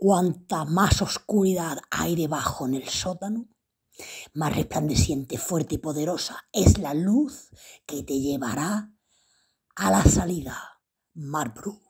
Cuanta más oscuridad hay debajo en el sótano, más resplandeciente, fuerte y poderosa es la luz que te llevará a la salida. Marbru.